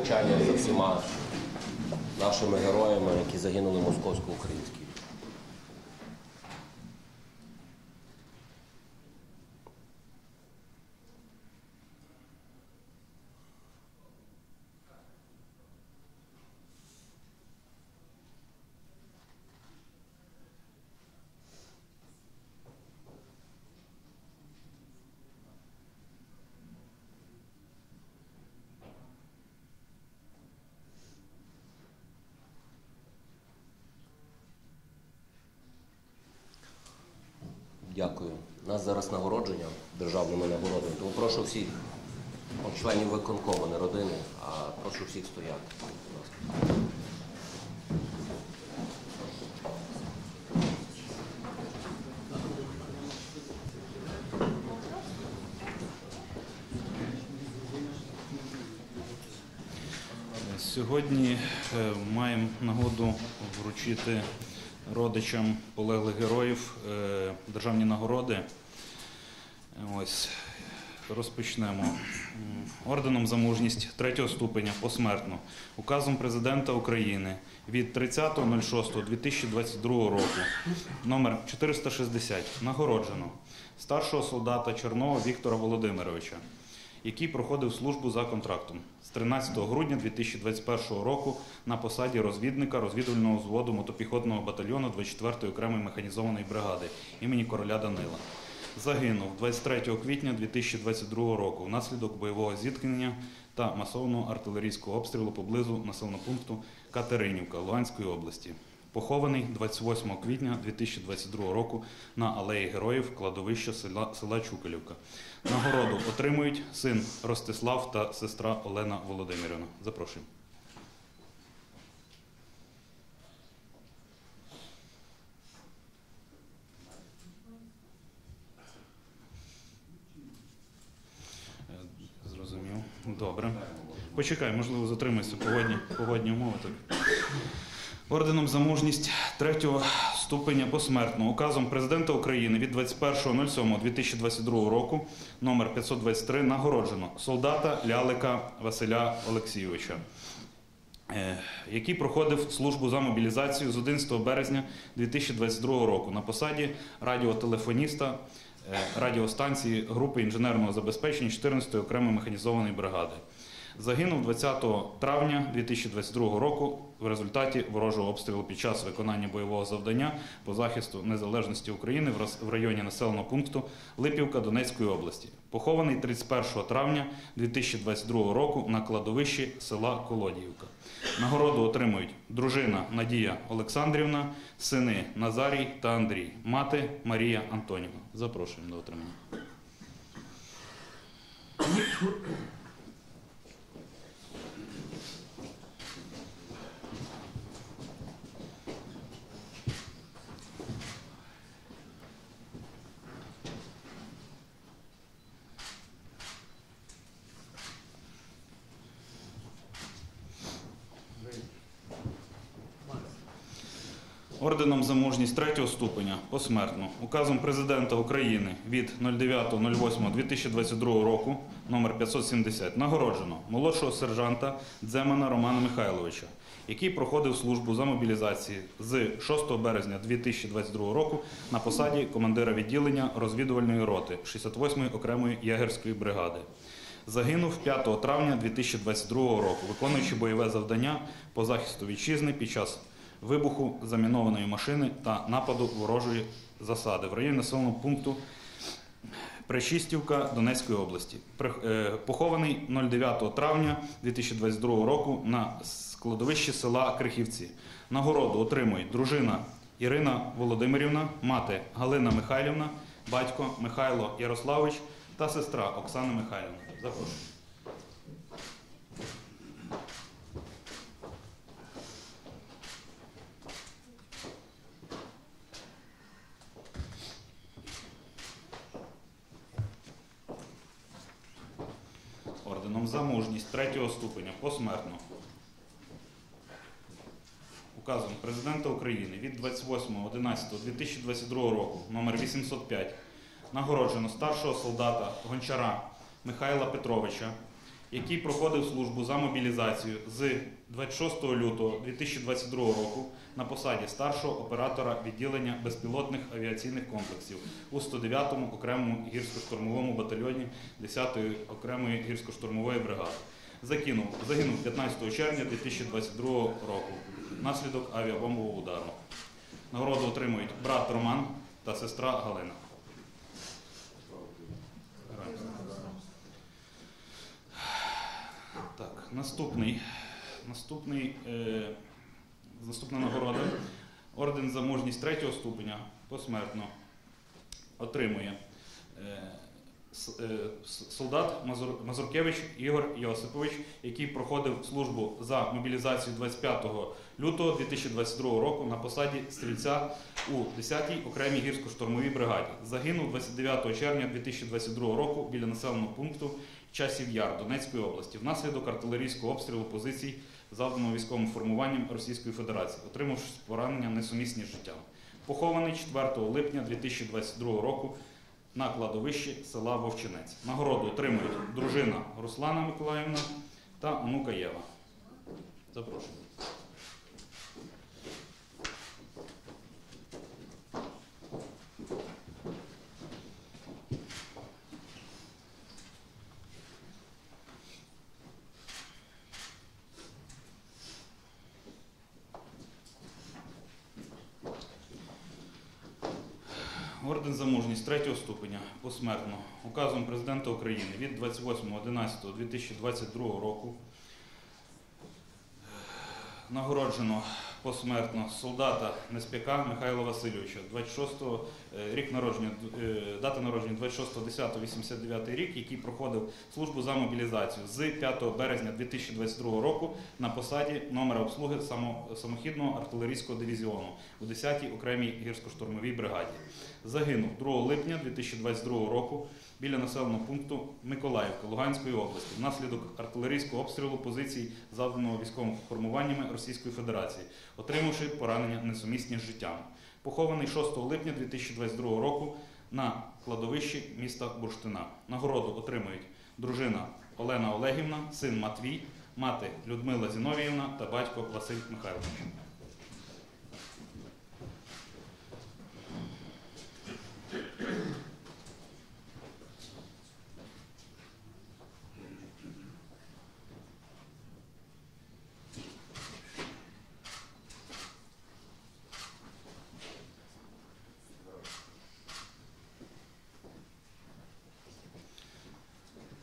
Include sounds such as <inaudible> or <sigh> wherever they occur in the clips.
мовчання за всіма нашими героями, які загинули в московсько-українській. війні. Дякую. Нагородження державними нагородами. Тому прошу всіх членів виконкому, не родини, а прошу всіх стояти. Сьогодні е, маємо нагоду вручити родичам полеглих героїв е, державні нагороди. Ось. Розпочнемо. Орденом за мужність третього ступеня посмертно. Указом президента України від 30.06.2022 року. Номер 460 нагороджено. Старшого солдата Чернова Віктора Володимировича який проходив службу за контрактом з 13 грудня 2021 року на посаді розвідника розвідувального взводу мотопіхотного батальйону 24-ї окремої механізованої бригади імені короля Данила. Загинув 23 квітня 2022 року внаслідок бойового зіткнення та масового артилерійського обстрілу поблизу населеного пункту Катеринівка Луганської області. Похований 28 квітня 2022 року на алеї героїв кладовища села, села Чукалівка. Нагороду отримують син Ростислав та сестра Олена Володимирівна. Запрошуємо. Е, Зрозумів. Добре. Почекай, можливо, затримайся погодні, погодні умови. Так. Орденом за мужність третього ступеня посмертно указом президента України від 21.07.2022 року номер 523 нагороджено солдата Лялика Василя Олексійовича, е, який проходив службу за мобілізацію з 11 березня 2022 року на посаді радіотелефоніста радіостанції групи інженерного забезпечення 14-ї окремої механізованої бригади. Загинув 20 травня 2022 року в результаті ворожого обстрілу під час виконання бойового завдання по захисту незалежності України в районі населеного пункту Липівка Донецької області. Похований 31 травня 2022 року на кладовищі села Колодіївка. Нагороду отримують дружина Надія Олександрівна, сини Назарій та Андрій, мати Марія Антонівна. Запрошуємо до отримання. Орденом за мужність третього ступеня посмертно указом президента України від 09.08.2022 року номер 570 нагороджено молодшого сержанта Дземана Романа Михайловича, який проходив службу за мобілізації з 6 березня 2022 року на посаді командира відділення розвідувальної роти 68-ї окремої ягерської бригади. Загинув 5 травня 2022 року, виконуючи бойове завдання по захисту вітчизни під час вибуху замінованої машини та нападу ворожої засади в районі населеного пункту Пречистівка Донецької області. Е, Похований 09 травня 2022 року на складовищі села Крихівці. Нагороду отримують дружина Ірина Володимирівна, мати Галина Михайлівна, батько Михайло Ярославович та сестра Оксана Михайлівна. Запрошую. Орденом за мужність третього ступеня посмертно. Указом президента України від 28.11.2022 року номер 805 нагороджено старшого солдата Гончара Михайла Петровича, який проходив службу за мобілізацію з 26 лютого 2022 року на посаді старшого оператора відділення безпілотних авіаційних комплексів у 109-му окремому гірсько-штурмовому батальйоні 10-ї окремої гірсько-штурмової бригади. Закинув, загинув 15 червня 2022 року внаслідок авіабомбового удару. Нагороду отримують брат Роман та сестра Галина. Так, наступний. Наступний, е, наступна нагорода. Орден за мужність третього ступеня посмертно отримує е, е, солдат Мазур- Мазуркевич Ігор Йосипович, який проходив службу за мобілізацію 25 лютого 2022 року на посаді стрільця у 10-й окремій гірсько-штурмовій бригаді. Загинув 29 червня 2022 року біля населеного пункту Часів Яр Донецької області внаслідок артилерійського обстрілу позицій, завданого військовим формуванням Російської Федерації, отримавши поранення несумісні з життям. Похований 4 липня 2022 року на кладовищі села Вовчинець. Нагороду отримують дружина Руслана Миколаївна та онука Єва. Запрошую. Орден за мужність третього ступеня посмертно. Указом президента України від 28.11.2022 року нагороджено посмертно солдата Неспяка Михайла Васильовича, 26-го, е, рік народження, е, дата народження 26.10.89 рік, який проходив службу за мобілізацію з 5 березня 2022 року на посаді номера обслуги само- самохідного артилерійського дивізіону у 10-й окремій гірсько-штурмовій бригаді. Загинув 2 липня 2022 року біля населеного пункту Миколаївка Луганської області внаслідок артилерійського обстрілу позицій, завданого військовими формуваннями Російської Федерації, отримавши поранення несумісні з життям. Похований 6 липня 2022 року на кладовищі міста Бурштина. Нагороду отримують дружина Олена Олегівна, син Матвій, мати Людмила Зіновіївна та батько Василь Михайлович.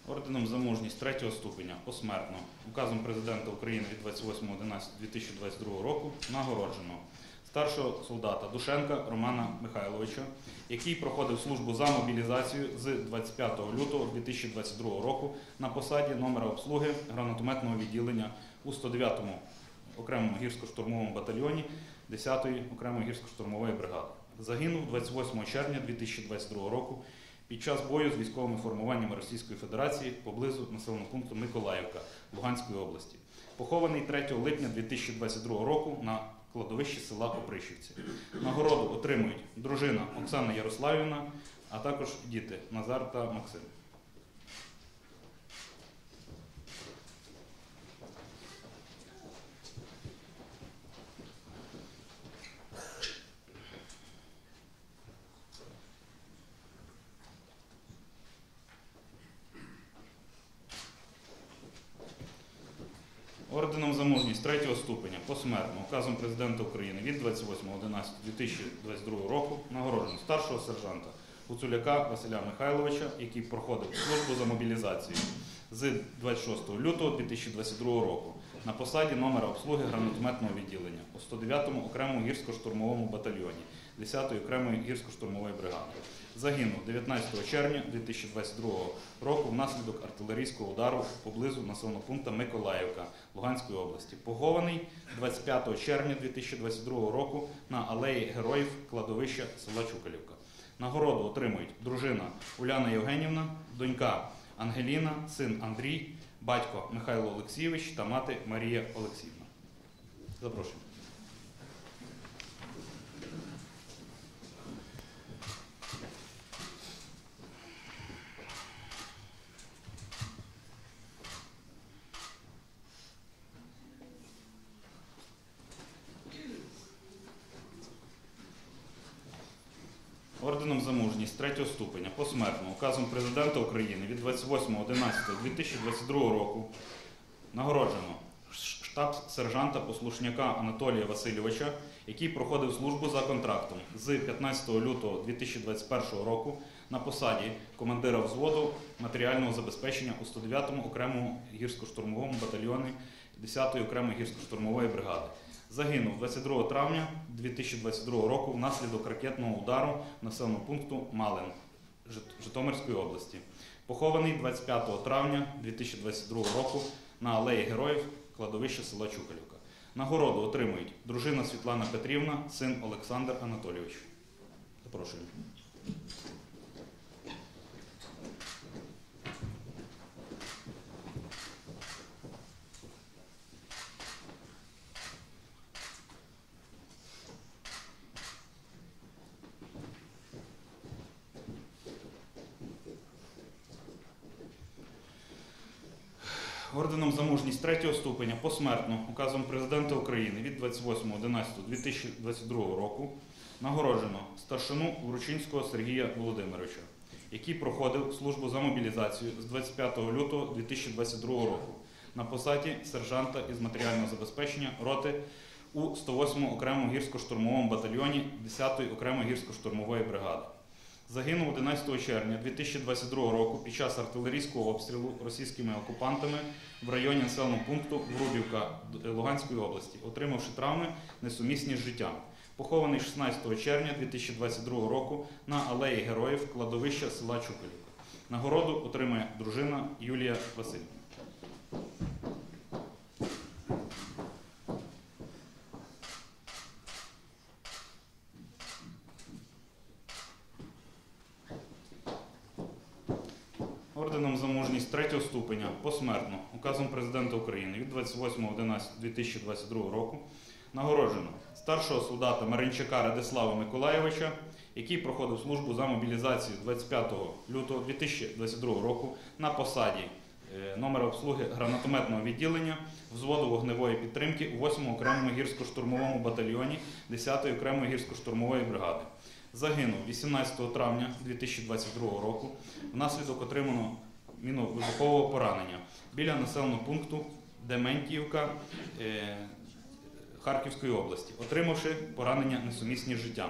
Орденом за мужність третього ступеня посмертно указом президента України від 28.11.2022 року нагороджено старшого солдата Душенка Романа Михайловича, який проходив службу за мобілізацію з 25 лютого 2022 року на посаді номера обслуги гранатометного відділення у 109-му окремому гірсько-штурмовому батальйоні 10-ї окремої гірсько-штурмової бригади. Загинув 28 червня 2022 року під час бою з військовими формуваннями Російської Федерації поблизу населеного пункту Миколаївка Луганської області. Похований 3 липня 2022 року на кладовищі села Опришівці. Нагороду отримують дружина Оксана Ярославівна, а також діти Назар та Максим. 3 ступеня посмертно указом президента України від 28.11.2022 року нагороджено старшого сержанта Гуцуляка Василя Михайловича, який проходив службу за мобілізацією з 26 лютого 2022 року на посаді номера обслуги гранатометного відділення у 109 му окремому гірсько-штурмовому батальйоні 10-ї окремої гірсько-штурмової бригади. Загинув 19 червня 2022 року внаслідок артилерійського удару поблизу населеного пункту Миколаївка Луганської області. Похований 25 червня 2022 року на алеї Героїв кладовища села Чукалівка. Нагороду отримують дружина Уляна Євгенівна, донька Ангеліна, син Андрій, батько Михайло Олексійович та мати Марія Олексіївна. Запрошую. Орденом за мужність третього ступеня посмертно указом президента України від 28.11.2022 року нагороджено штаб сержанта послушняка Анатолія Васильовича, який проходив службу за контрактом з 15 лютого 2021 року на посаді командира взводу матеріального забезпечення у 109-му окремому гірсько-штурмовому батальйоні 10-ї окремої гірсько-штурмової бригади. Загинув 22 травня 2022 року внаслідок ракетного удару населеного пункту Малин Житомирської області. Похований 25 травня 2022 року на алеї Героїв кладовище села Чукалівка. Нагороду отримують дружина Світлана Петрівна, син Олександр Анатолійович. Запрошую. Орденом за мужність третього ступеня посмертно указом президента України від 28.11.2022 року нагороджено старшину Вручинського Сергія Володимировича, який проходив службу за мобілізацію з 25 лютого 2022 року на посаді сержанта із матеріального забезпечення роти у 108 окремому гірсько-штурмовому батальйоні 10-ї окремої гірсько-штурмової бригади. Загинув 11 червня 2022 року під час артилерійського обстрілу російськими окупантами в районі населеного пункту Врубівка Луганської області, отримавши травми несумісні з життям. Похований 16 червня 2022 року на алеї Героїв кладовища села Чукалівка. Нагороду отримає дружина Юлія Васильівна. За третього ступеня посмертно указом президента України від 28.11.2022 року нагороджено старшого солдата Маринчака Радислава Миколаєвича, який проходив службу за мобілізацію 25 лютого 2022 року на посаді е, номера обслуги гранатометного відділення взводу вогневої підтримки у 8 окремому гірсько-штурмовому батальйоні 10-ї окремої гірсько-штурмової бригади. Загинув 18 травня 2022 року внаслідок отриманого міновибухового поранення біля населеного пункту Дементіївка е, Харківської області, отримавши поранення несумісні з життям.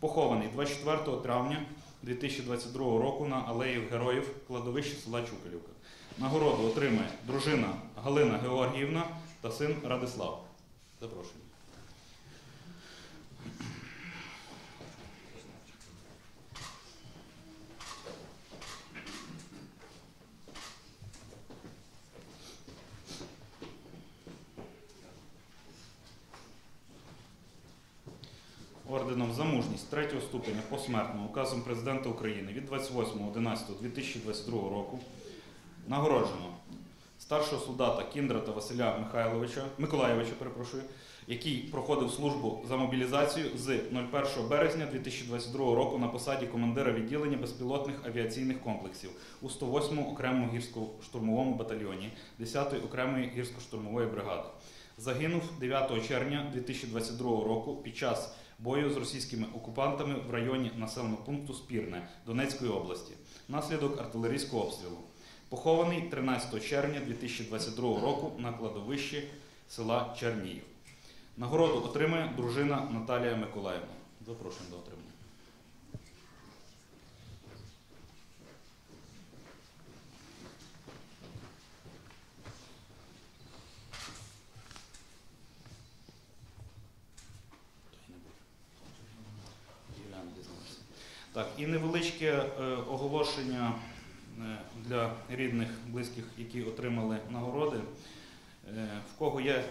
Похований 24 травня 2022 року на алеї Героїв кладовища села Чукалівка. Нагороду отримає дружина Галина Георгіївна та син Радислав. Запрошую. Орденом за мужність третього ступеня посмертно указом президента України від 28.11.2022 року нагороджено старшого солдата Кіндрата Василя Михайловича Миколаєвича, перепрошую, який проходив службу за мобілізацію з 01 березня 2022 року на посаді командира відділення безпілотних авіаційних комплексів у 108 окремому гірсько-штурмовому батальйоні 10-ї окремої гірсько-штурмової бригади. Загинув 9 червня 2022 року під час бою з російськими окупантами в районі населеного пункту Спірне Донецької області внаслідок артилерійського обстрілу. Похований 13 червня 2022 року на кладовищі села Чернігів. Нагороду отримає дружина Наталія Миколаївна. Запрошуємо до отримання. Так, і невеличке е, оголошення е, для рідних, близьких, які отримали нагороди. Е, в кого є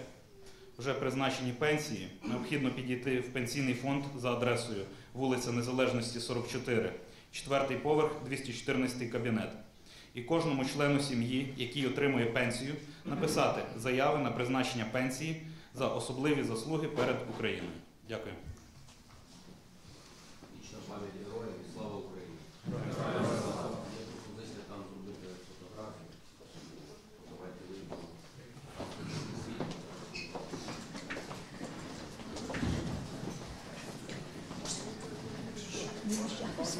вже призначені пенсії, необхідно підійти в пенсійний фонд за адресою вулиця Незалежності 44, четвертий поверх, 214 кабінет. І кожному члену сім'ї, який отримує пенсію, написати заяви на призначення пенсії за особливі заслуги перед Україною. Дякую. Вічна пам'ять героїв і слава Україні. Є пропозиція там зробити фотографію. Давайте вийдемо. Не вміщалося.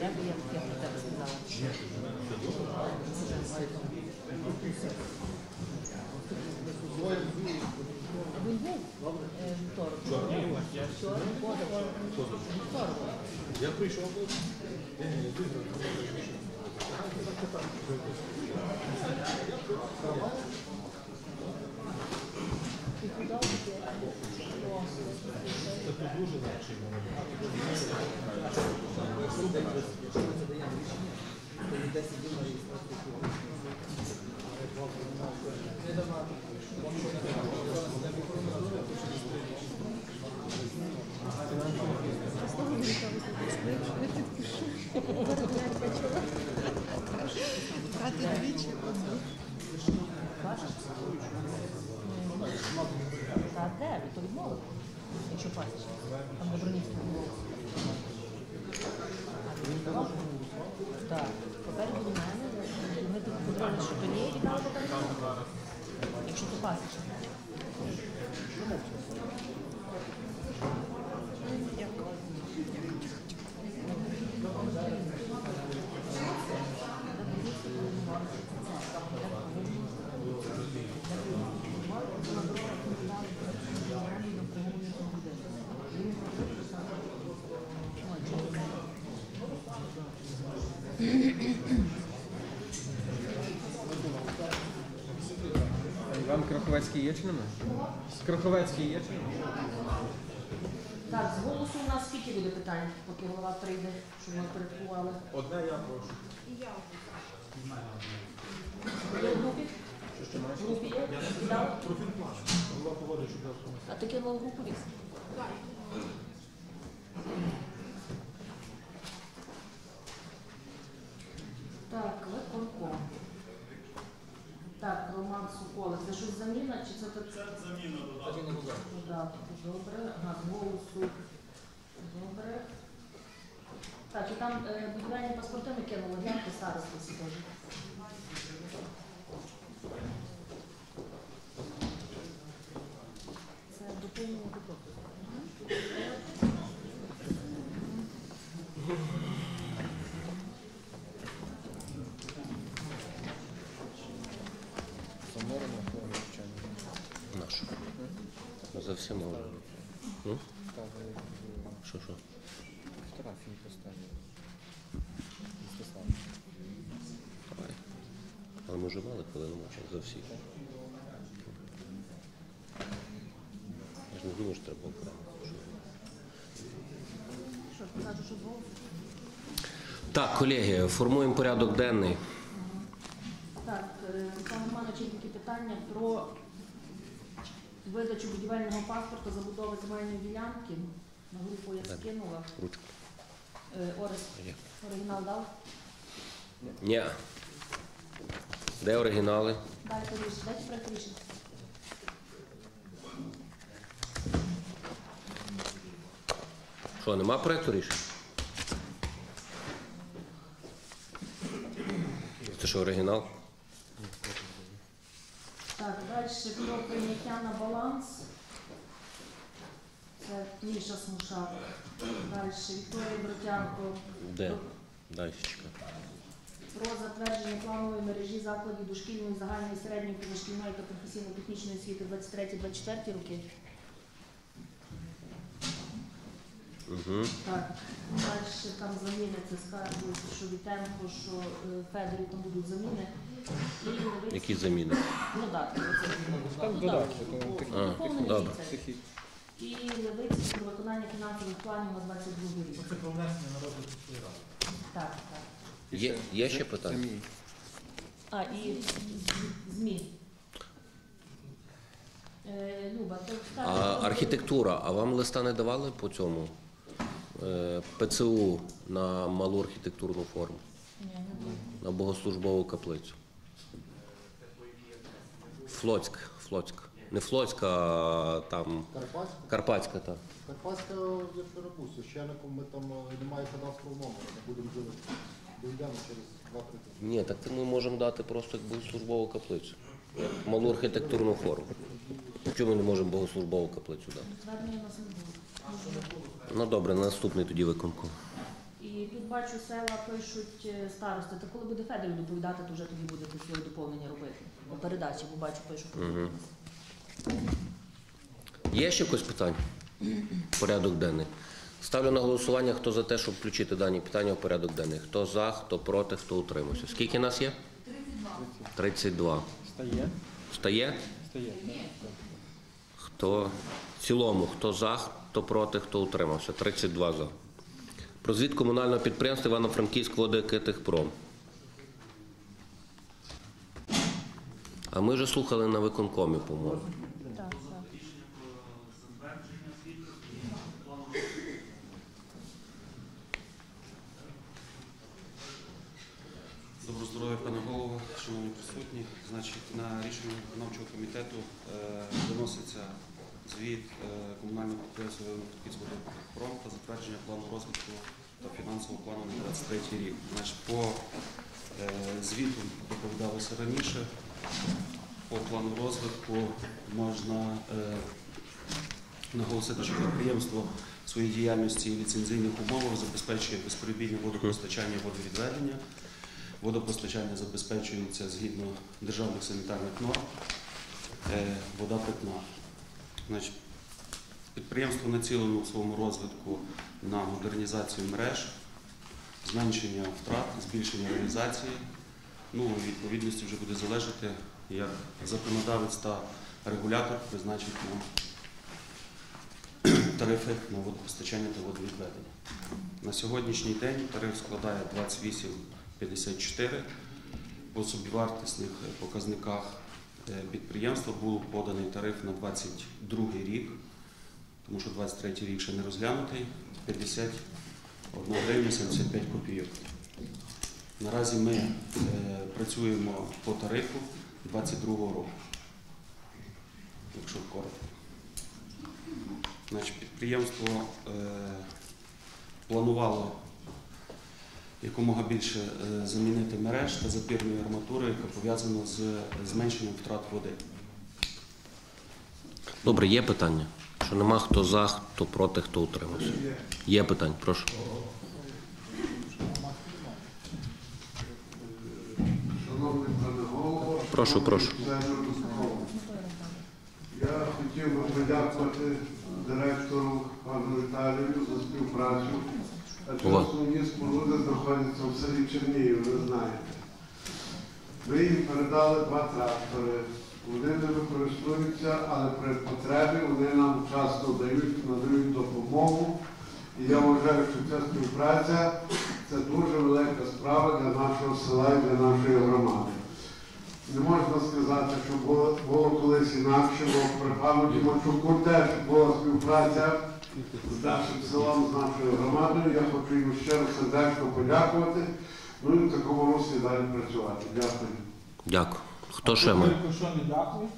Я би я я про тебе сказала. Він був е, вівторок. Вчора, позавчора. Вівторок. Я прийшов. І куди таке? Це дуже легше йому. Та де? То відмовив. Якщо пасиш. Там Доброницький відмовив. А він давав? Так. Попереду у мене. Ми тут подивилися, що то є, і дали попереду. Якщо ти пасиш. Вам Кроховецький є чи нема? Кроховецький є чи нема? Так, з голосу у нас скільки буде питань, поки голова прийде, щоб ми порядкували? Одне я прошу. Є в групі? В групі є? Віддали? Профінплан. Голова погодить, що я. А ти кинула в групу віз? Так, виконком. Так, Роман Соколик. Це щось заміна чи це так? Це заміна додатку. Добре. Ага, з голосу. Добре. Так, і там е, будівельні паспорти ми кинули, гляньте старості всі теж. Це доповнення до. Нашу. За всі мови. Ну, що що? фотографії поставили. Давай. Але ми вже мали хвилину мовчання за всіх. Я ж не думаю, що треба окремо. Що, покажу, що було? Так, колеги, формуємо порядок денний. Так, е, Руслан Романович, є такі питання про видачу будівельного паспорта забудови земельної ділянки. На групу я скинула. Ручку. Е, Орес, оригінал дав? Ні. Де оригінали? Дайте рішення, дайте проект рішення. Що, нема проєкту рішення? Це що, оригінал? Так, далі про прийняття на баланс. Це Міша Смушак. Далі Вікторія Бродянко. Де? Далі. Про затвердження планової мережі закладів дошкільної, загальної, середньої, позашкільної та професійно-технічної освіти 23-24 роки. Угу. Так, далі там заміни, це скаржують, що Вітенко, що е, Федорів там будуть заміни. І Які заміни? Ну так, оце Там додатки. додатки, то такі. А, Доповнення добре. це. Такі. І Левицький про виконання фінансових планів на 22 рік. Це про внесення на розгляд сільської ради. Так, так. Є, є ще питання? Самі. А, і ЗМІ. Е, Люба, то А архітектура, а вам листа не давали по цьому? Е, ПЦУ на малу архітектурну форму, на богослужбову каплицю. Флоцьк, Флоцьк. Не Флотська, а там Карпатська? Карпатська. Та. Карпатська я був священником, ми там е, немає кадастрового номера, не будемо ділити. Дійдемо через 2-3 тижні. Ні, так ми можемо дати просто як богослужбову каплицю. Малу архітектурну форму. Чому ми не можемо богослужбову каплицю дати? Звернення було. Ну добре, наступний тоді виконком. І тут бачу, села пишуть е, старости. Та коли буде Федорів доповідати, то вже тоді будете своє доповнення робити. По передачі, бо бачу, пишуть. Є ще якось питання? Порядок денний. Ставлю на голосування, хто за те, щоб включити дані питання в порядок денний. Хто за, хто проти, хто утримався. Скільки нас є? 32. 32. Стає? Стає? Стає. Хто в цілому, хто за, хто проти, хто утримався. 32 за. Про звіт комунального підприємства Івано-Франківськ водоекотехпром. А ми вже слухали на виконкомі, по-моєму. Доброго здоров'я, пане голово, шановні присутні. Значить, на рішення виконавчого комітету е, виноситься звіт е, комунального підприємства Івано-Франківського «Водоканалпром» та затвердження плану розвитку та фінансового плану на 23 рік. Значить, по е, звіту доповідалося раніше. По плану розвитку можна е, наголосити, що підприємство в своїй діяльності і ліцензійних умовах забезпечує безперебійне водопостачання водовідведення. Водопостачання забезпечується згідно державних санітарних норм. Е, Вода питна. Значить, підприємство націлено в своєму розвитку на модернізацію мереж, зменшення втрат, збільшення реалізації. Ну, відповідності вже буде залежати, як законодавець та регулятор призначить нам тарифи на водопостачання та водовідведення. На сьогоднішній день тариф складає 28,54. По собівартісних показниках е, підприємства був поданий тариф на 22 рік, тому що 23 рік ще не розглянутий, 51 гривня 75 копійок. Наразі ми е, працюємо по тарифу 22 року, якщо коротко. Значить, підприємство е, планувало якомога більше е, замінити мереж та запірної арматури, яка пов'язана з зменшенням втрат води. Добре, є питання? Що нема хто за, хто проти, хто утримався. Є питання, прошу. Прошу, прошу. Я хотів би подякувати директору пану Віталію за співпрацю. Адже основні споруди знаходяться в селі Чернігів, ви знаєте. Ви їм передали два трактори. Вони не використовуються, але при потребі вони нам часто дають, надають допомогу. І я вважаю, що ця співпраця це дуже велика справа для нашого села і для нашої громади. Не можна сказати, що було, було колись інакше, бо при пану Тимочуку теж була співпраця з нашим селом, з нашою громадою. Я хочу йому щиро сердечно подякувати. Ну і в такому руслі далі працювати. Дякую. Дякую. Хто ще має? що не дякую?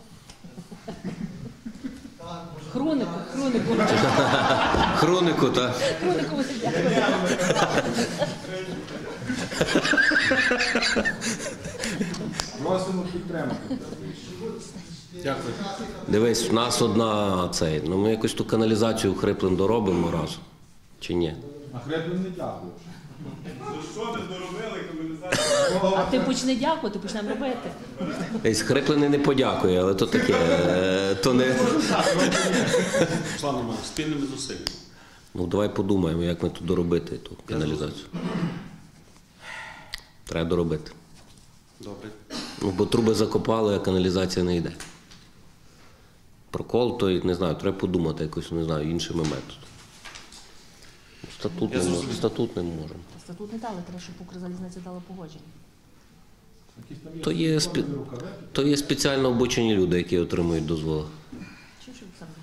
Хронику, хронику. Хронику, так? Хронику ви дякую. Просимо підтримати. Дякую. Дивись, в нас одна цей. Ну ми якось ту каналізацію хриплим доробимо раз. Чи ні? А хреплим не дякую. А ти почни дякувати, почнемо робити. Десь хриплений не подякує, але то таке. е, То не... Руслан спільними зусиллями. Ну давай подумаємо, як ми тут доробити ту каналізацію. Треба доробити. Добре. Ну, бо труби закопали, а каналізація не йде. Прокол, то не знаю, треба подумати якось, не знаю, іншими методами. Статут не можемо. Статут не можемо. Статут не дали, треба, щоб Укрзалізниця дала погодження. То є, спі... то є спеціально обучені люди, які отримують дозволи. Чув, що Олександр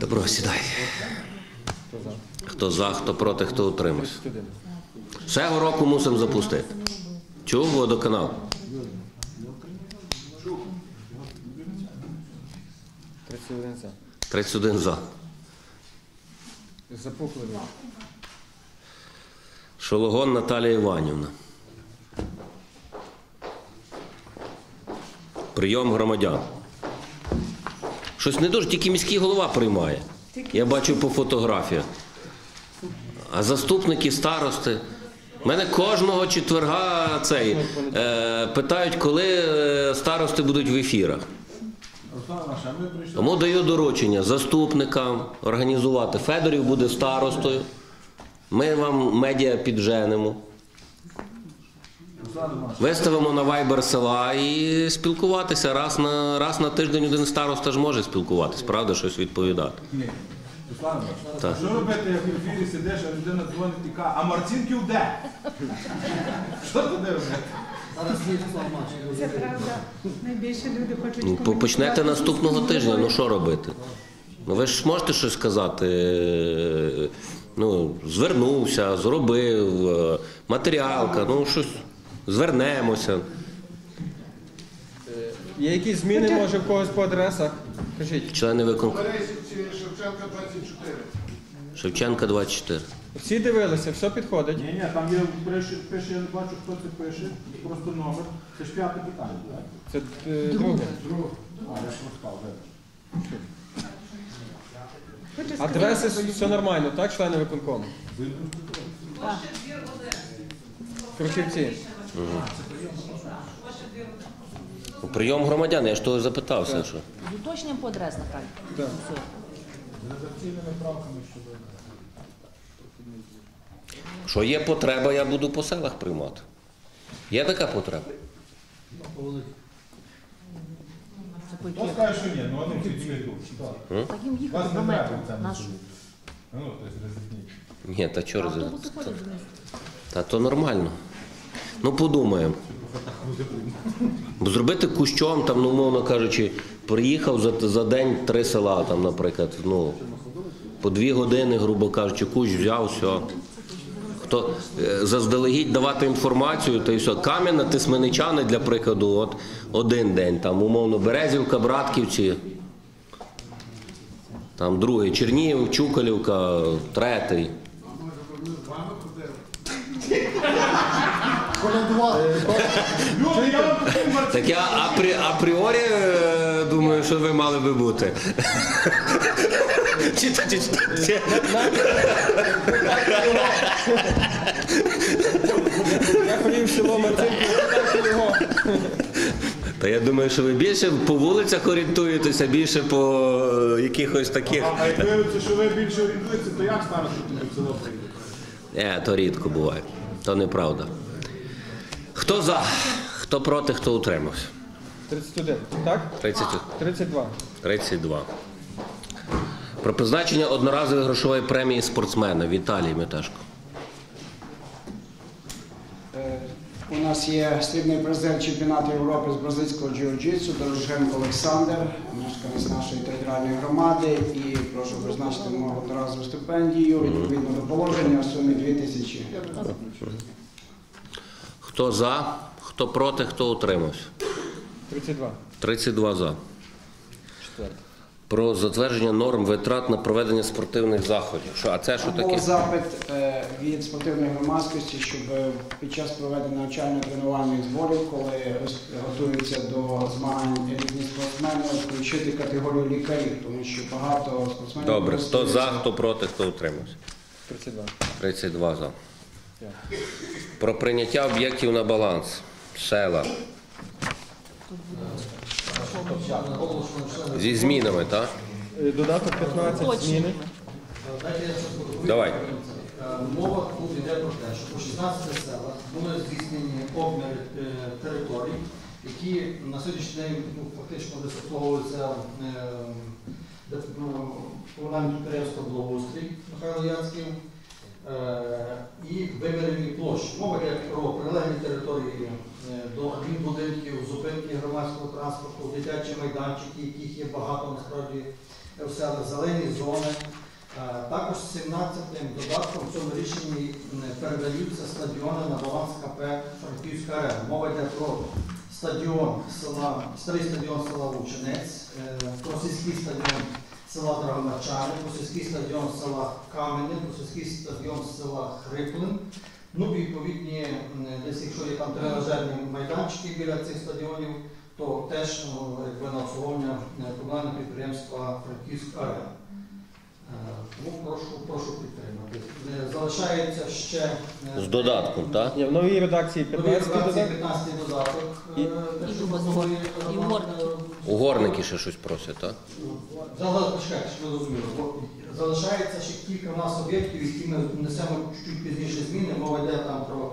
Добро, сідай. Хто за, хто проти, хто утримався. Цього року мусимо запустити. Чув водоканал? Працює за. 31 за. Запухли. Шологон Наталія Іванівна. Прийом громадян. Щось не дуже, тільки міський голова приймає. Я бачу по фотографіях. А заступники, старости. Мене кожного четверга цей, е, питають, коли е, старости будуть в ефірах. Руслан Іванович, а ми прийшли. Тому даю доручення заступникам організувати. Федорів буде старостою. Ми вам медіа підженемо. Виставимо на вайбер села і спілкуватися. Раз на, раз на тиждень один староста ж може спілкуватись, правда, щось відповідати. ні. Так. що робити, як в ефірі сидиш, а людина дзвонить і каже, а Марцінків де? Що туди робити? Це правда. Найбільше люди хочуть Ну, Почнете наступного тижня, ну що робити? Ну ви ж можете щось сказати. Ну, звернувся, зробив, е, матеріалка, ну щось звернемося. Є якісь зміни, може, в когось по адресах? Кажіть, Члени. Березівці Шевченка 24. Шевченка 24. Всі дивилися, все підходить. Ні, ні, там є пише, пише, я не бачу, хто це пише, просто номер. Це ж п'яте питання, так? Це е, друге. Друге. А, я проспав. Хочу Адреси все нормально, так, члени виконкому? Крухівці. Прийом громадян, я ж того запитався. Що. З уточненням по адрес, Наталя. Так. Все. Що є потреба, я буду по селах приймати. Є така потреба? Хто скаже, що ні, ну один тільки тут. Так їм їхати Вас на не метро. Нашу. Ну, есть. Ні, та чого роз- Автобуси ходять до міста. Та то нормально. Ну подумаємо. Зробити кущом, там, ну, умовно кажучи, приїхав за, за день три села, там, наприклад, ну, по дві години, грубо кажучи, кущ взяв, все. Хто е, заздалегідь давати інформацію, то і все. Кам'яна, Тисменичани, для прикладу, от один день, там, умовно, Березівка, Братківці, там другий, Чернігів, Чукалівка, Марцінків. Так я апрі, апріорі е, думаю, що ви мали би бути. Чи, чи, чи, чи, Я ходив в село його. Та я думаю, що ви більше по вулицях орієнтуєтеся, більше по е, якихось таких. А як виявиться, що ви більше орієнтуєтеся, то як туди в село прийде? Е, то рідко буває. То неправда. Хто за, хто проти, хто утримався? 31, так? 30, 32. 32. Про призначення одноразової грошової премії спортсмена Віталій Метешко. Е, У нас є срібний призер чемпіонату Європи з бразильського джиу-джитсу Дороженко Олександр, мешканець нашої територіальної громади, і прошу призначити йому одноразову стипендію відповідно до положення у сумі 2 тисячі. Хто за, хто проти, хто утримався? 32. 32 за. Четверте. Про затвердження норм витрат на проведення спортивних заходів. Що, а це що Був таке? запит е, від спортивної громадськості, щоб е, під час проведення навчально-тренувальних зборів, коли готуються до змагань різні спортсмени, включити категорію лікарів, тому що багато спортсменів Добре, хто за, хто проти, хто утримався? 32. 32 за. Про прийняття об'єктів на баланс. Села. Зі змінами, так? Е, Додаток 15 зміни. Давай. Е, Мова тут йде про те, що по 16 селах були здійснені обміри е, територій, які на сьогоднішній день ну, фактично обслуговуються е, ну, комунальне підприємство благоустрій Михайло Яцьків е, і вимірені площі. Мова йде про прилеглі території до адмінбудинків, зупинки громадського транспорту, дитячі майданчики, яких є багато насправді в селах, зелені зони. Е, Також 17-м додатком в цьому рішенні передаються стадіони на баланс КП Франківська арена. Мова йде про стадіон села, старий стадіон села Лучинець, е, про сільський стадіон села Драгомарчани, про сільський стадіон села Кам'яне, про сільський стадіон села Хриплин. Ну відповідні, десь якщо є там тренажерні майданчики біля цих стадіонів, то теж ну, якби на обслуговування е, комунального підприємства Франківська арена. Е, Тому прошу, прошу підтримати. Е, Залишається ще е, З додатком, так? В новій редакції 15 редакції, додаток. 15 додаток. І- е, що угорники. е, ще щось просять, так? Зала- Почекайте, щоб ви розуміли. Залишається ще кілька в нас об'єктів, які ми внесемо чуть пізніше зміни. Мова йде там про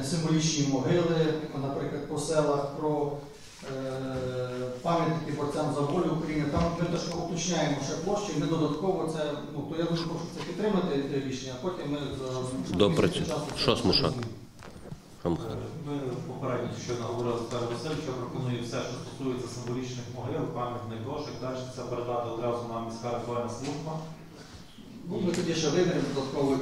е, символічні могили, наприклад, по селах, про е, пам'ятники борцям за волю України. Там ми теж уточняємо ще площі, ми додатково це, ну, то я дуже прошу це підтримати це рішення, а потім ми за Допрацю- Що Смушак? змінимо. Ми попередньо що наговорили з Петро Васильовича, пропоную все, що стосується символічних могил, пам'ятних дошок, далі це передати одразу на міська ритуальна служба. Ми тоді ще виберемо додатково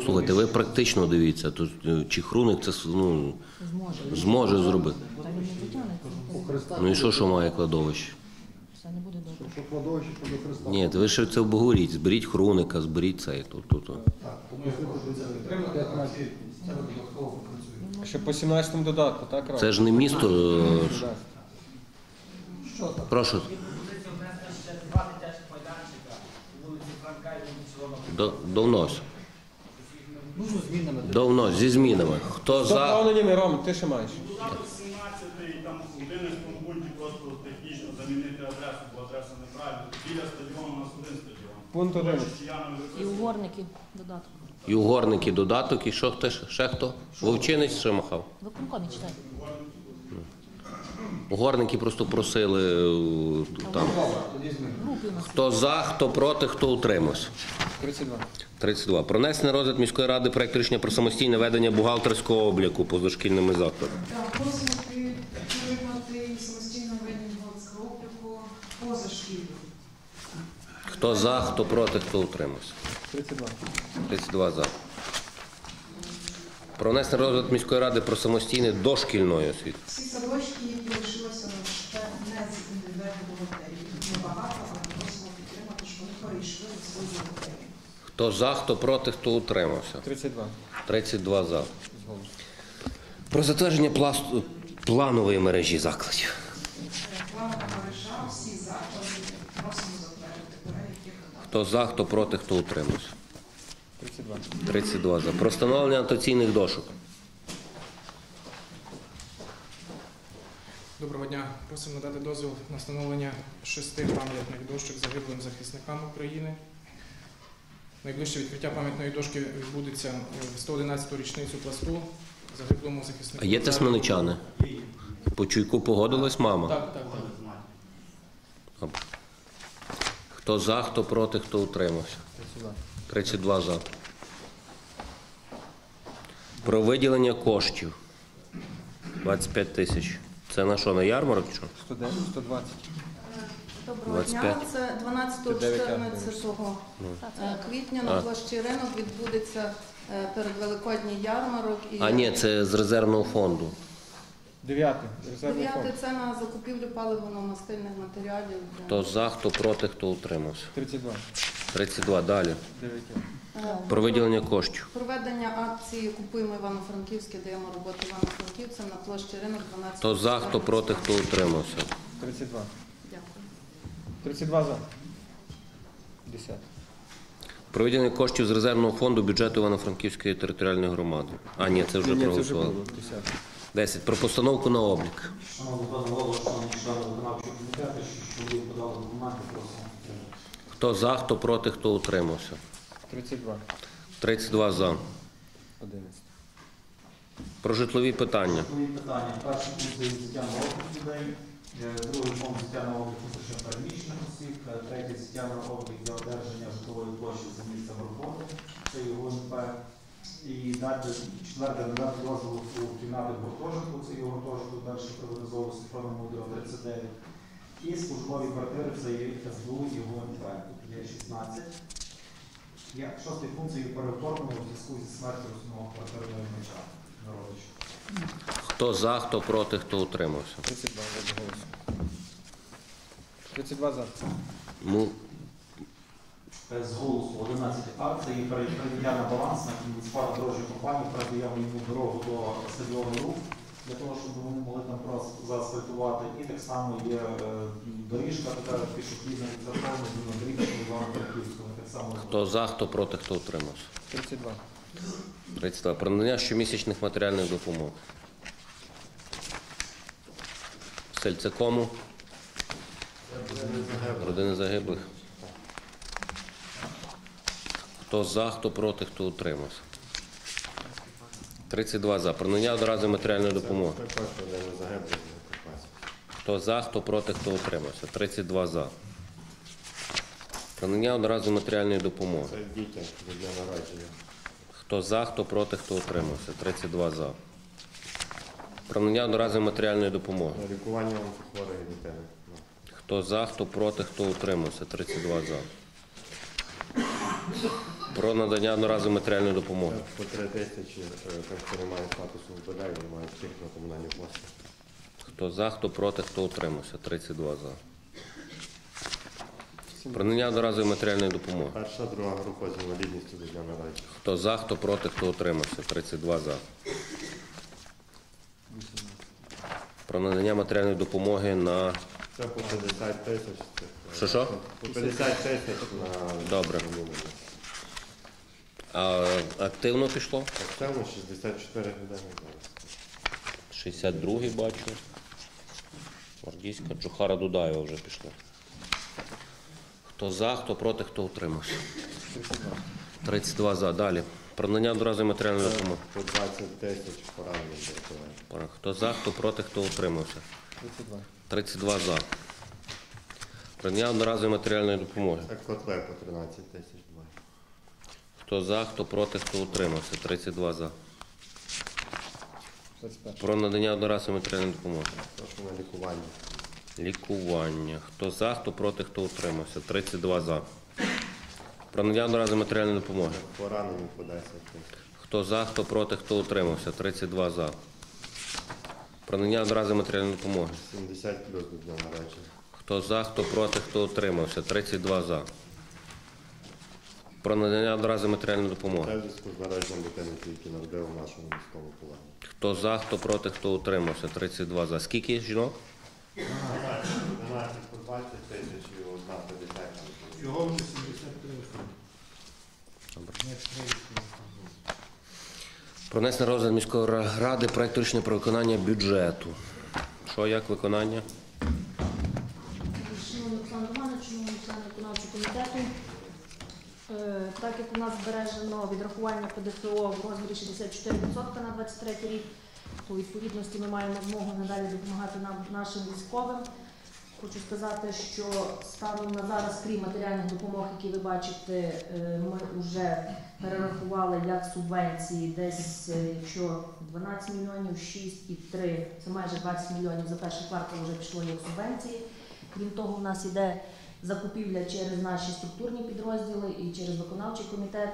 і Слухайте, ви практично дивіться, тут е, чи хруник це ну, Зможе. зможе зробити. Та він не дотягне. Ну і що, що має кладовище? Все не буде добре. Що кладовище, що до Христа. Ні, ви ще це обговоріть. Зберіть хруника, зберіть цей. Тут, тут. Так, тому я це підтримати, а ці це додатково попрацюємо. Ще по 17 додатку, так? Це ж не місто. е. Що так? Прошу. До- Довнось. Ну, з змінами. Довнось, зі змінами. Хто З за? доповненнями, Ром, ти ще маєш. Додаток 17 там в 11 пункті просто технічно замінити адресу, бо адреса неправильна. Біля стадіону у нас один стадіон. Пункт один. Росіянами І використовують. угорники додаток. І угорники додаток, і що хто ще? ще хто? Вовчинець ще махав. Виконкомі читайте. Угорники просто просили е, там. Хто за, хто проти, хто утримався. 32. 32. Про внесення розгляд міської ради проект рішення про самостійне ведення бухгалтерського обліку позашкільними закладами. Так, просимо підтримати самостійно ведення бухгалтерського обліку поза шкілою. Хто за, хто проти, хто утримався. 32. 32 за. Про внесення розгляд міської ради про самостійне дошкільної освіти. Всі садочки, які лишилися це не з індивідуальної бухгалтерії. Небагато, але просимо підтримати, щоб вони перейшли в свою бухгалтерію. Хто за, хто проти, хто утримався. 32. 32 за. Про затвердження планової мережі закладів. Планова мережа, всі заклади просимо затвердити перелік. Хто за, хто проти, хто утримався. 32. 32 за. Про встановлення анотаційних дошок. Доброго дня. Просимо надати дозвіл на встановлення шести пам'ятних дощок загиблим захисникам України. Найближче відкриття пам'ятної дошки відбудеться в 111-ту річницю пласту загиблому захиснику. А є тесменичани? По чуйку погодилась мама? Так, так, так. Хто за, хто проти, хто утримався. 32. 32 за. Про виділення коштів. 25 тисяч. Це на що, на ярмарок чи що? 110, 120. Доброго 25. дня. Це 12-14 е, квітня на площі ринок відбудеться е, передвеликодній ярмарок. І А ні, це з резервного фонду. 9. Дев'яте це на закупівлю паливно-мастильних матеріалів. Хто за, хто проти, хто утримався. 32. 32. Далі. 9. Е, Про виділення коштів. Проведення акції Купуємо Івано-Франківське, даємо роботу Івано-Франківцям на площі ринок 12 Хто за, хто проти, хто утримався. 32. Дякую. 32 за. 10. Про виділення коштів з резервного фонду бюджету Івано-Франківської територіальної громади. А, ні, це вже Ні, це вже проголосували. було. 10. 10. Про постановку на облік. Шановний пане голово, шановні члени виконавчого комітету, що ви подали документи, просимо підтримати. Хто за, хто проти, хто утримався. 32. 32 за. 11. Про житлові питання. Свої питання. Перший пункт взяття на облік людей, другий пункт взяття на облік внутрішньо переміщених осіб, е, третій на облік для одержання житлової площі за місцем роботи, це його НП. І дати четверте надати дозволу у кімнати гуртожитку, це його гуртожитку далі приватизовував Сіфрона Мудрого 39. І службові квартири це є СБУ і тут є 16. Я шостий пункт є у зв'язку зі смертю основного квартирного меча. Народича. Хто за, хто проти, хто утримався? 32 за голосу. 32 за. Ну, З голосу 11 А, це є перейняття на баланс на муніципальну дорожню компанію, передаємо йому дорогу до стадіону рух, для того, щоб вони могли там просто заасфальтувати. І так само є е, доріжка, така пішохідна від відзеркальна, доріжка Івана Франківського, так само. хто за, хто проти, хто утримався? 32. 32. Про надання щомісячних матеріальних допомог. Сельцекому. Родини загиблих. Хто за, хто проти, хто утримався? 32 за. Про надання одразу матеріальної допомоги. Хто за, хто проти, хто утримався? 32 за. Про надання одразу матеріальної допомоги. Це дітям дня народження. Хто за, хто проти, хто утримався? 32 за. Про надання одразу матеріальної допомоги. Лікування дитини. Ну, Хто за, хто проти, хто утримався? 32 за. Про надання одноразової матеріальної допомоги. По 3 тисячі, е, тим, хто не має статусу ВПД, мають всіх на комунальні послуги. Хто за, хто проти, хто утримався? 32 за. Про надання одноразової матеріальної допомоги. Перша, друга група з інвалідністю до дня. Хто за, хто проти, хто утримався? 32 за. Про надання матеріальної допомоги на. Це по 50 тисяч. Що, що? По 50 тисяч на Добре. А активно пішло? Активно 64 години 62-й бачу. Гвардійська Джухара Дудаєва вже пішла. Хто за, хто проти, хто утримався? 32 за. Далі. Про надання одразу матеріальної допомоги. По 20 тисяч поранених. Хто за, хто проти, хто утримався? 32. 32 за. Про надання одноразової матеріальної допомоги. Це котли по 13 тисяч. Хто за, хто проти, хто утримався? 32 за. Про надання одноразової матеріальної допомоги. Прошу на лікування. Лікування. Хто за, хто проти, хто утримався? 32 за. Про надання одноразової матеріальної допомоги. Поранені по 10. Хто за, хто проти, хто утримався? 32 за. Про надання одразу матеріальної допомоги. 70 плюс до дня. Хто за, хто проти, хто утримався? 32 за. Про надання одразу матеріальної допомоги. Це зв'язку з народженням дитини, який народив у нашому військовому полоні. Хто за, хто проти, хто утримався? 32 за. Скільки жінок? 12 по 20 тисяч і одна по 10. Його вже 73 Про розгляд міської ради проекту рішення про виконання бюджету. Що, як виконання? Е, так як у нас збережено відрахування ПДФО в розмірі 64% на 23 рік, то у відповідності ми маємо змогу надалі допомагати нам нашим військовим. Хочу сказати, що станом на зараз, крім матеріальних допомог, які ви бачите, е, ми вже перерахували як субвенції, десь, е, якщо 12 мільйонів, 6 і 3, це майже 20 мільйонів за перший квартал вже пішло як субвенції. Крім того, у нас іде закупівля через наші структурні підрозділи і через виконавчий комітет.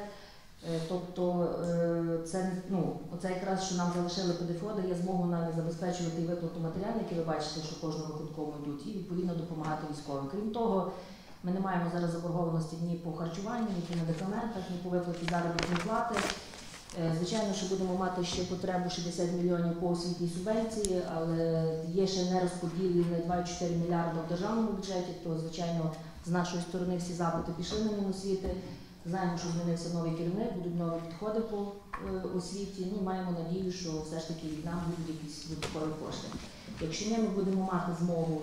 Е, Тобто е, це ну, оце якраз, що нам залишили ПДФО, дає змогу нам забезпечувати і виплату матеріалів, які ви бачите, що кожного випадково йдуть, і відповідно допомагати військовим. Крім того, ми не маємо зараз заборгованості ні по харчуванню, ні по медикаментах, ні по виплаті заробітної плати. Е, Звичайно, що будемо мати ще потребу 60 мільйонів по освітній субвенції, але є ще не розподілені 2,4 мільярда в державному бюджеті, то звичайно з нашої сторони всі запити пішли на Міносвіти. Знаємо, що змінився новий керівник, будуть нові підходи по е, освіті. Ну, маємо надію, що все ж таки нам будуть якісь додаткові кошти. Якщо ні, ми будемо мати змогу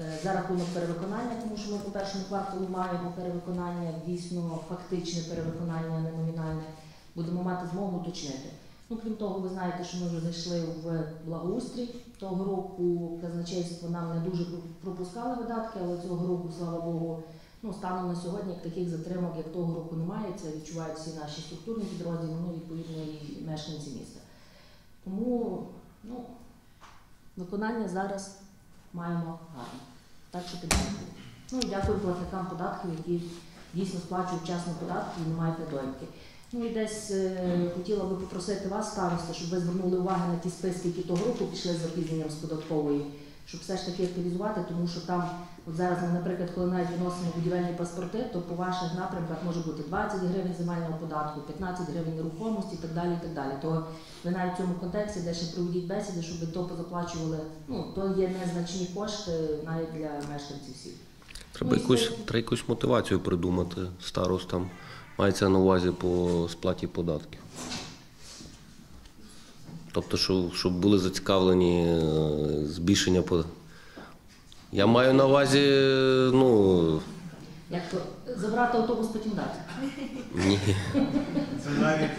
е, за рахунок перевиконання, тому що ми по першому кварталу маємо перевиконання, дійсно фактичне перевиконання, а не номінальне, будемо мати змогу уточнити. Ну, крім того, ви знаєте, що ми вже зайшли в благоустрій. Того року казначейство нам не дуже пропускало видатки, але цього року, слава Богу, Ну, станом на сьогодні таких затримок, як того року немає, це відчувають всі наші структурні підрозділи, ну, відповідно, і мешканці міста. Тому ну, виконання зараз маємо гарне. Так що підтримую. Ну і дякую платникам податків, які дійсно сплачують вчасно податки і не мають недоїмки. Ну і десь е, хотіла би попросити вас, старости, щоб ви звернули увагу на ті списки, які того року пішли з запізненням з податкової, щоб все ж таки активізувати, тому що там, от зараз ми, наприклад, коли навіть виносимо будівельні паспорти, то по ваших напрямках може бути 20 гривень земельного податку, 15 гривень нерухомості і так далі. і так далі. То ви навіть в цьому контексті де ще проведіть бесіди, щоб то позаплачували. Ну, то є незначні кошти навіть для мешканців всіх. Треба якусь, треба якусь мотивацію придумати старостам. Мається на увазі по сплаті податків. Тобто, щоб, щоб були зацікавлені е, збільшення податків. Я маю на увазі, ну, Як то забрати автобус, потім дати. ні. Це навіть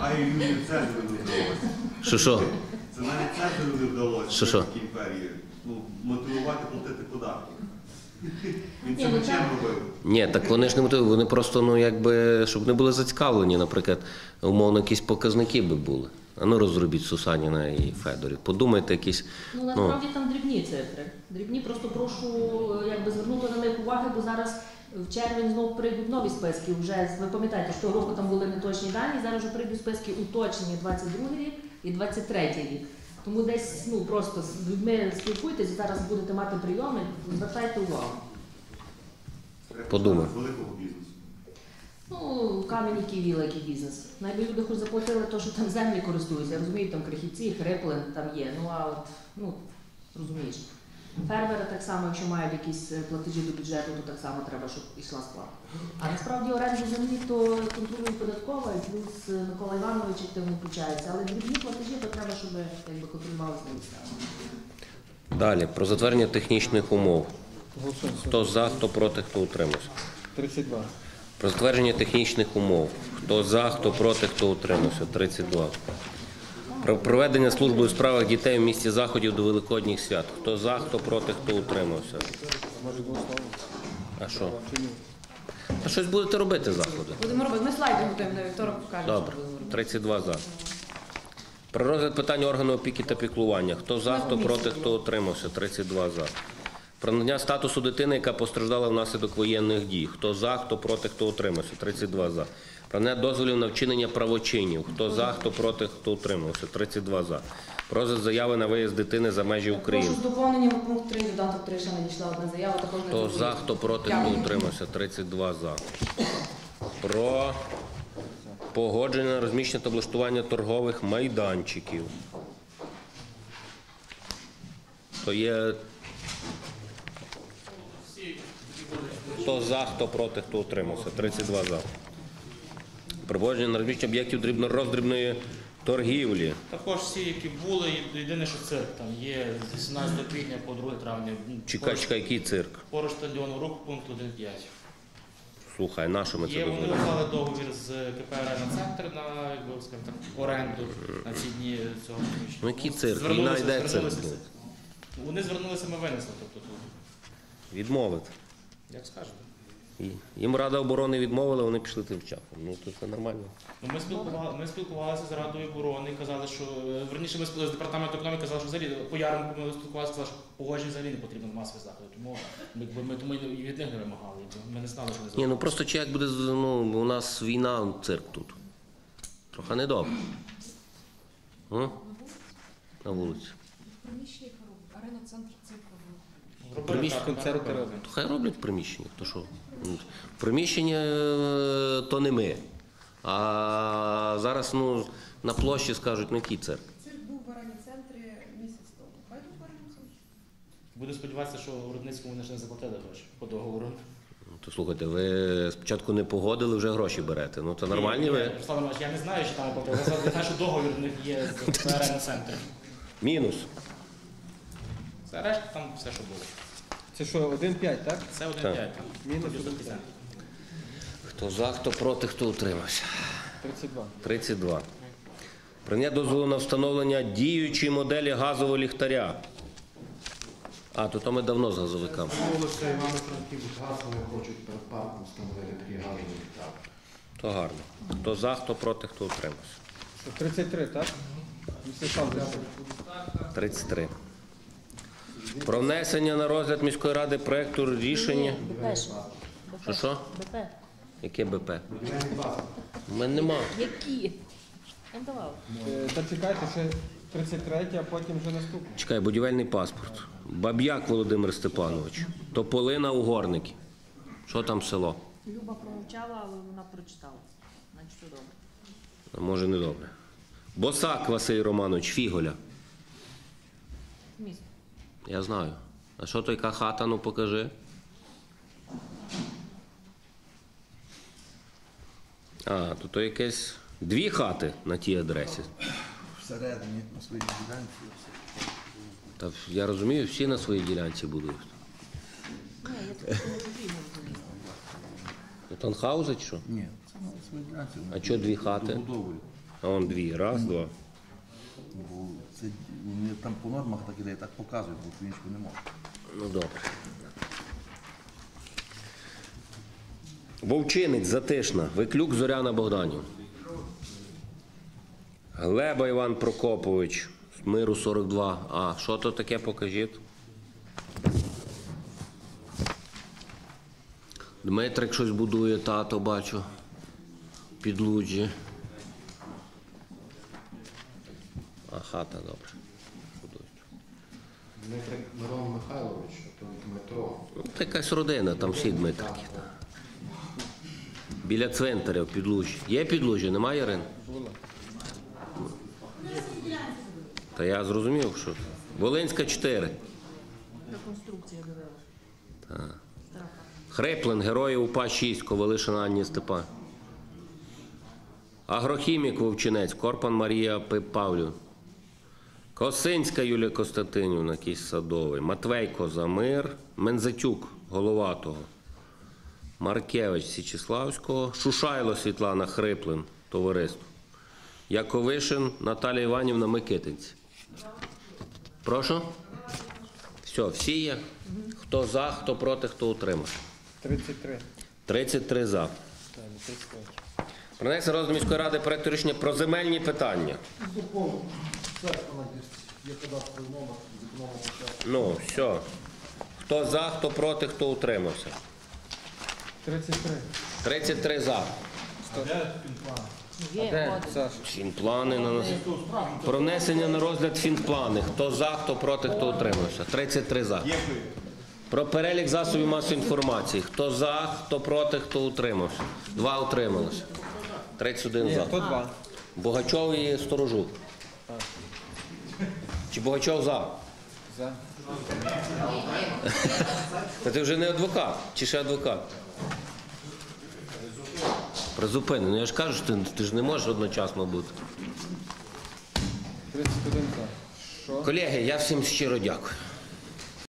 Аюні Цезарю не вдалося. Що що? Це навіть Цезарю не вдалося Що, що? в Римській імперії. Ну, мотивувати платити податки. Він це ну мечем робив. Ні, так вони ж не мотивують, вони просто, ну якби, щоб не були зацікавлені, наприклад, умовно, якісь показники би були. А ну розробіть Сусаніна і Федорів. Подумайте якісь. Ну насправді там дрібні цифри. Дрібні, просто прошу якби звернути на них увагу, бо зараз в червень знову прийдуть нові списки. Вже ви пам'ятаєте, що року там були неточні дані. Зараз вже прийдуть списки уточнені 22 рік і 23 рік. Тому десь ну просто з людьми спілкуйтесь, зараз будете мати прийоми, звертайте увагу. Треба Подумай. великого бізнесу. Ну, камінь, який великий бізнес. Найби люди хоч заплатили те, що там землі користуються. Я розумію, там крихівці, хриплин там є. Ну а от, ну, розумієш. Фермери так само, якщо мають якісь е, платежі до бюджету, то так само треба, щоб йшла сплата. А насправді оренду землі то контролює податкова, і плюс е, Микола Іванович активно включається. Але дрібні платежі то треба, щоб якби контролювали з ними Далі, про затвердження технічних умов. Хто за, хто проти, хто утримався. 32. Про затвердження технічних умов. Хто за, хто проти, хто утримався. 32. Про проведення служби у справах дітей в місті заходів до Великодніх свят. Хто за, хто проти, хто утримався. А що? А щось будете робити заходи? Будемо робити. Ми слайди готуємо на вівторок покажемо. Добре. 32 за. Про розгляд питань органу опіки та піклування. Хто за, хто проти, хто утримався. 32 за. Про надання статусу дитини, яка постраждала внаслідок воєнних дій. Хто за, хто проти, хто утримався. 32 за. Про надання дозволів на вчинення правочинів. Хто за, хто проти, хто утримався. 32 за. Про заяви на виїзд дитини за межі України. Прошу з доповненням пункт 3, додаток 3 ще надійшла одна заява, також Хто за, хто проти, хто утримався. 32 за. Про погодження розміщення та облаштування торгових майданчиків. То є. Хто за, хто проти, хто утримався. 32 за. Проводження на розміщення об'єктів дрібно-роздрібної торгівлі. Також всі, які були, єдине, що цирк там є з 17 квітня по 2 травня. Чекай, чекай, який цирк. Поруч стадіону рух пункт 1.5. Слухай, на що ми це Є, вони дозволяємо? уклали договір з КП «Арена Центр на якби, скажімо так, оренду на ці дні цього приміщення. Ну, який цирк? Звернулися- Війна йде, звернулися- цирк. Вони звернулися, ми винесли. Тобто, тут. Відмовити. Як скажете. І Їм Рада оборони відмовила, вони пішли тим чахом. Ну то це нормально. Ну, ми, спілкували, ми спілкувалися з Радою оборони, казали, що е, верніше ми спілкувалися з департаментом економіки, казали, що взагалі по ярмарку ми спілкувалися, сказали, що погодження взагалі не потрібно масові заходи. Тому ми, ми, тому і від них не вимагали. Ми не знали, що не Ні, ну просто чи як буде ну, у нас війна, цирк тут. Трохи недобре. На вулиці. Приміщення арена центр цирку. Приміщення концерти роблять. Хай роблять в приміщеннях, то що? Приміщення е, то не ми. А зараз ну, на площі скажуть, ну який цирк. Цирк був в арені центрі місяць тому. Хай був в арені центрі. Буду сподіватися, що Рудницькому вони ж не заплатили гроші по договору. Ну, То слухайте, ви спочатку не погодили, вже гроші берете. Ну то нормальні ви. Руслан Іванович, я не знаю, що там оплатили. Я знаю, що договір в них є з <laughs> арена центрі. Мінус. Це решта там все, що було. Це що, 1,5, так? Це 1,5. Так. там. Мінус Плюс 1,5. Хто за, хто проти, хто утримався. 32. 32. Прийняття дозволу на встановлення діючої моделі газового ліхтаря. А, то, то ми давно з газовиками. Звернулися Івано-Франківськ газ, хочуть перед парком встановити такий газовий ліхтар. То гарно. Хто за, хто проти, хто утримався. 33, так? Мстислав, 33. Про внесення на розгляд міської ради проекту рішення. БП. Що що? БП. Яке БП? У мене нема. Які? Я. Е, Та чекайте, ще 33, а потім вже наступне. Чекай, будівельний паспорт. Баб'як Володимир Степанович. Тополина Угорники. Що там село? Люба промовчала, але вона прочитала. Значить, все добре. А може не добре. Босак Василь Романович, Фіголя. Місто. Я знаю. А що то яка хата, ну покажи. А, то то якесь дві хати на тій адресі. Всередині на своїй ділянці. Та я розумію, всі на своїй ділянці будують. Ні, я тут не. Ну, Танхаузи чи що? Ні, це на своїй ділянці. А що дві хати? А он дві. Раз, два. Це вони там по нормах так іде, так показують, бо по-іншому не можна. Ну добре. Вовчинець, Затишна, Виклюк Зоряна Богданів. Глеба Іван Прокопович, миру 42. А, що то таке покажіть? Дмитрик щось будує, тато бачу. Підлуджі. А хата добре. Дмитрик Мирон Михайлович, то Дмитро. Ну, Та якась родина, там всі Дмитрики. Біля цвинтаря в підлужі. Є підлужі, немає Ірин? Та я зрозумів, що. Волинська 4. Реконструкція. Так. Хреплен, герої УПА 6, Ковалишина Анні Степан. Агрохімік Вовчинець, Корпан Марія П- Павлів. Косинська Юлія Костянтинівна, якийсь садовий. Матвейко Замир, Мензатюк Головатого. Маркевич Січиславського, Шушайло Світлана Хриплин, товариство. Яковишин Наталія Іванівна Микитинці. Прошу? Все, всі є. Хто за, хто проти, хто утримався. 33. 33 за. Так, 35. Принесе розгляд міської ради проект рішення про земельні питання. Є кадастровий номер. Ну, все. Хто за, хто проти, хто утримався. 33. 33 за. Є, от. Фінплани на нас. Про внесення на розгляд фінплани. Хто за, хто проти, хто утримався. 33 за. Про перелік засобів масової інформації. Хто за, хто проти, хто утримався. Два утрималися. 31 за. Богачов і Сторожук. Чи Богачов за? За. Та ти вже не адвокат, чи ще адвокат? Призупини. Ну я ж кажу, що ти, ти ж не можеш одночасно бути. 31 за. Що? Колеги, я всім щиро дякую.